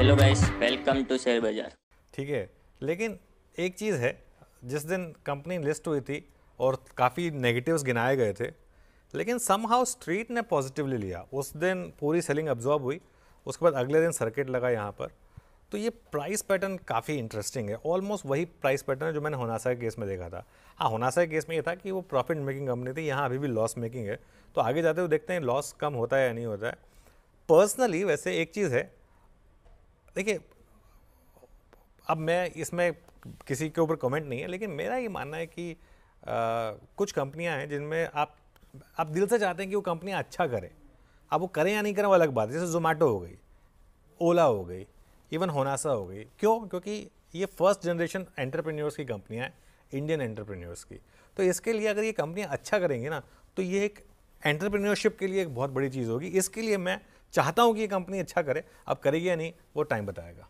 Hello guys welcome to share बाज़ार ठीक है, लेकिन एक चीज़ है, जिस दिन कंपनी लिस्ट हुई थी और काफ़ी नेगेटिव्स गिनाए गए थे, लेकिन सम हाउ स्ट्रीट ने पॉजिटिवली लिया। उस दिन पूरी सेलिंग अब्जॉर्ब हुई, उसके बाद अगले दिन सर्किट लगा यहाँ पर। तो ये प्राइस पैटर्न काफ़ी इंटरेस्टिंग है। ऑलमोस्ट वही प्राइस पैटर्न है जो मैंने होनासा के केस में देखा था। हाँ होनासा के केस में ये था कि वो प्रॉफिट मेकिंग कंपनी थी, यहाँ अभी भी लॉस मेकिंग है। तो आगे जाते हुए देखते हैं लॉस कम होता है या नहीं होता है। पर्सनली वैसे एक चीज़ है देखिए अब मैं इसमें किसी के ऊपर कमेंट नहीं है लेकिन मेरा ये मानना है कि आ, कुछ कंपनियाँ हैं जिनमें आप आप दिल से चाहते हैं कि वो कंपनियाँ अच्छा करें। अब वो करें या नहीं करें वो अलग बात है। जैसे जोमेटो हो गई ओला हो गई इवन होनासा हो गई। क्यों? क्योंकि ये फ़र्स्ट जनरेशन एंटरप्रेन्योर्स की कंपनियाँ हैं इंडियन एंटरप्रेन्योर्स की। तो इसके लिए अगर ये कंपनियाँ अच्छा करेंगी ना तो ये एक एंटरप्रेन्योरशिप के लिए एक बहुत बड़ी चीज़ होगी। इसके लिए मैं चाहता हूँ कि ये कंपनी अच्छा करे। अब करेगी या नहीं वो टाइम बताएगा।